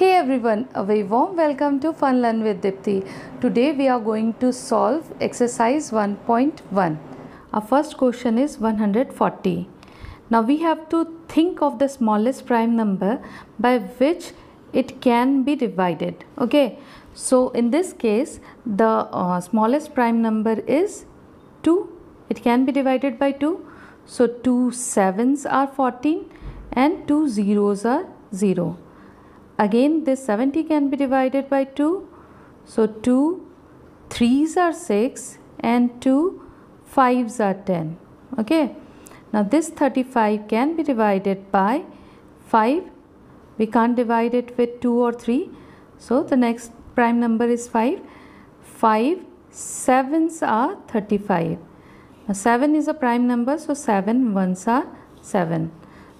Hey everyone, a very warm welcome to Fun Learn with Deepti. Today we are going to solve exercise 1.1. Our first question is 140. Now we have to think of the smallest prime number by which it can be divided. Okay, so in this case the uh, smallest prime number is 2. It can be divided by 2. So 2 sevens are 14 and 2 zeros are 0. Again this 70 can be divided by 2. So 2 3s are 6 and 2 5s are 10. Okay. Now this 35 can be divided by 5. We can't divide it with 2 or 3. So the next prime number is 5. 5 7s are 35. Now 7 is a prime number so 7 ones are 7.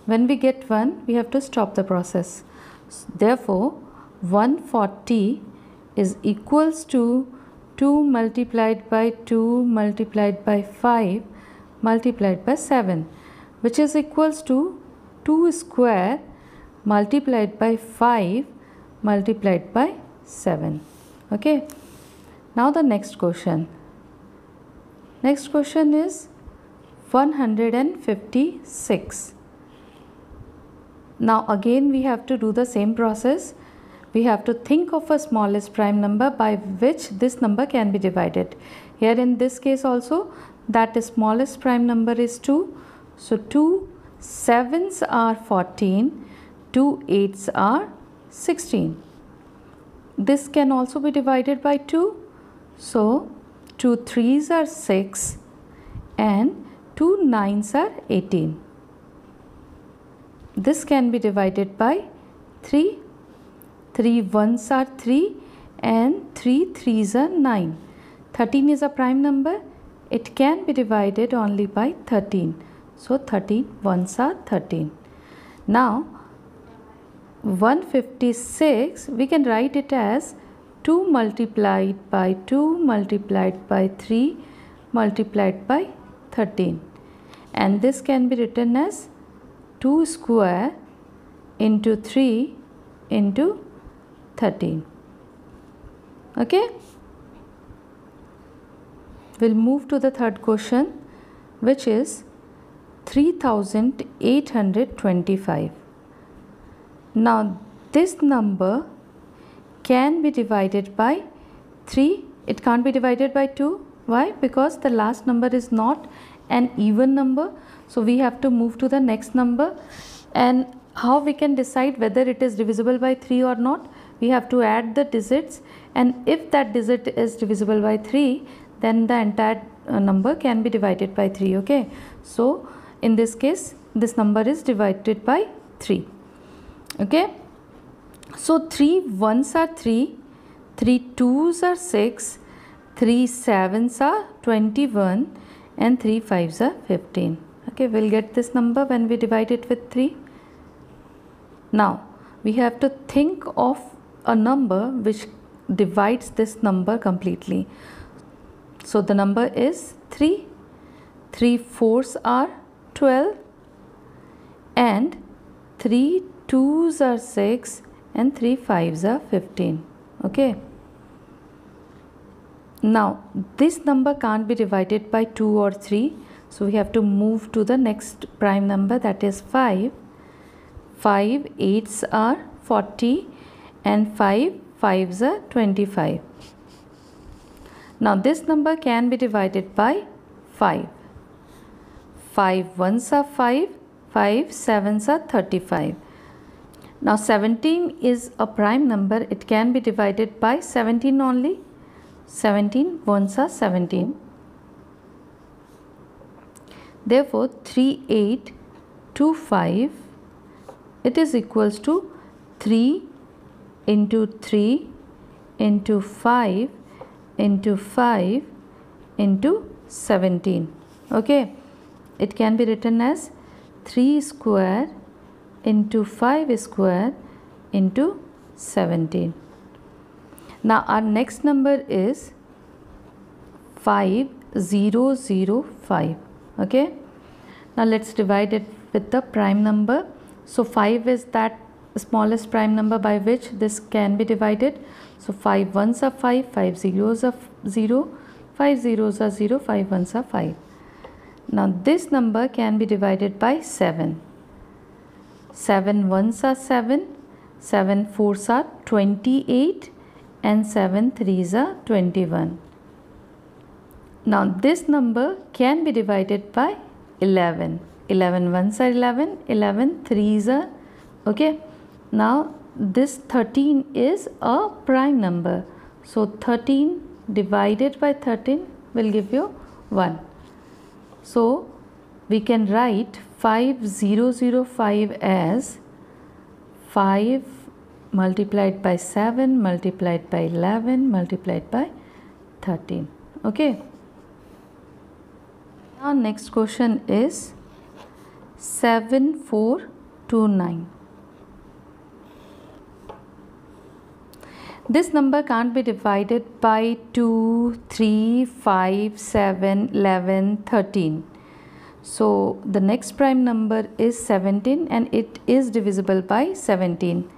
When we get 1 we have to stop the process. Therefore, 140 is equals to 2 multiplied by 2 multiplied by 5 multiplied by 7 which is equals to 2 square multiplied by 5 multiplied by 7 okay? Now the next question. Next question is 156 now again we have to do the same process. We have to think of a smallest prime number by which this number can be divided. Here in this case also that the smallest prime number is 2. So 2 7s are 14, 2 8s are 16. This can also be divided by 2. So 2 3s are 6 and 2 9s are 18 this can be divided by 3. 3 ones are 3 and 3 threes are 9. 13 is a prime number. It can be divided only by 13. So 13 ones are 13. Now 156 we can write it as 2 multiplied by 2 multiplied by 3 multiplied by 13 and this can be written as 2 square into 3 into 13 okay? We'll move to the third question which is 3825 now this number can be divided by 3 it can't be divided by 2 why? Because the last number is not an even number. So we have to move to the next number. And how we can decide whether it is divisible by 3 or not? We have to add the digits. And if that digit is divisible by 3 then the entire uh, number can be divided by 3 okay? So in this case this number is divided by 3 okay? So 3 ones are 3 3 twos are 6 3 sevens are 21 and 3 5s are 15 okay we'll get this number when we divide it with 3 now we have to think of a number which divides this number completely. So the number is 3 3 fours are 12 and 3 twos are 6 and 3 fives are 15 okay now this number can't be divided by 2 or 3 so we have to move to the next prime number that is 5. 5 8s are 40 and 5 5s are 25. Now this number can be divided by 5. 5 1s are 5, 5 7s are 35. Now 17 is a prime number, it can be divided by 17 only. 17 ones are 17. Therefore, 3825 it is equals to 3 into 3 into 5 into 5 into 17 okay? It can be written as 3 square into 5 square into 17 now our next number is 5005 okay now let's divide it with the prime number so 5 is that smallest prime number by which this can be divided. So 5 ones are 5, 5 zeros are 0, 5 zeros are 0, 5 ones are 5. Now this number can be divided by 7. 7 ones are 7, 7 fours are 28 and 7 threes are 21. Now this number can be divided by 11. 11 ones are 11, 11 threes are okay. Now this 13 is a prime number. So 13 divided by 13 will give you 1. So we can write 5005 as 5 multiplied by 7 multiplied by 11 multiplied by 13 okay? Our next question is 7429 this number can't be divided by 2 3 5 7 11 13 so the next prime number is 17 and it is divisible by 17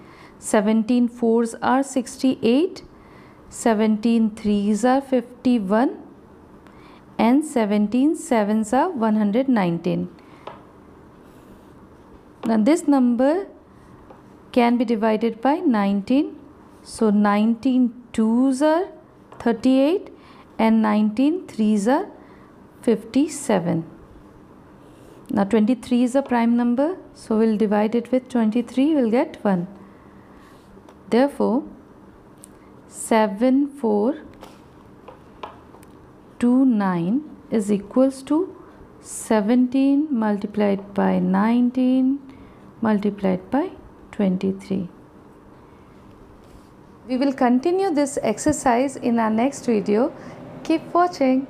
17 fours are 68 17 threes are 51 and 17 sevens are 119 now this number can be divided by 19 so 19 twos are 38 and 19 threes are 57 now 23 is a prime number. So we'll divide it with 23 we'll get 1 therefore 7 4 2 9 is equals to 17 multiplied by 19 multiplied by 23 we will continue this exercise in our next video. Keep watching